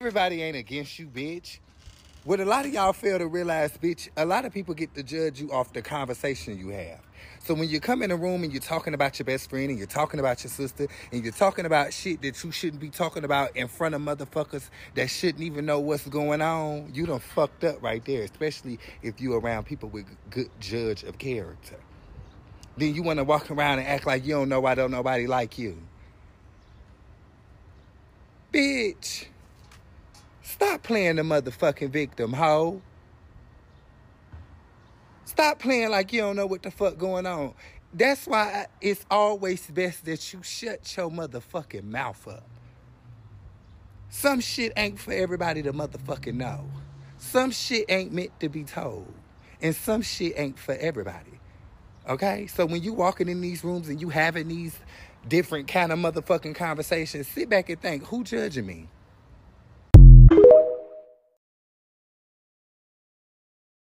Everybody ain't against you, bitch. What a lot of y'all fail to realize, bitch, a lot of people get to judge you off the conversation you have. So when you come in a room and you're talking about your best friend and you're talking about your sister and you're talking about shit that you shouldn't be talking about in front of motherfuckers that shouldn't even know what's going on, you done fucked up right there, especially if you around people with good judge of character. Then you want to walk around and act like you don't know why don't nobody like you. Bitch. Stop playing the motherfucking victim, hoe. Stop playing like you don't know what the fuck going on. That's why it's always best that you shut your motherfucking mouth up. Some shit ain't for everybody to motherfucking know. Some shit ain't meant to be told. And some shit ain't for everybody. Okay? So when you walking in these rooms and you having these different kind of motherfucking conversations, sit back and think, who judging me?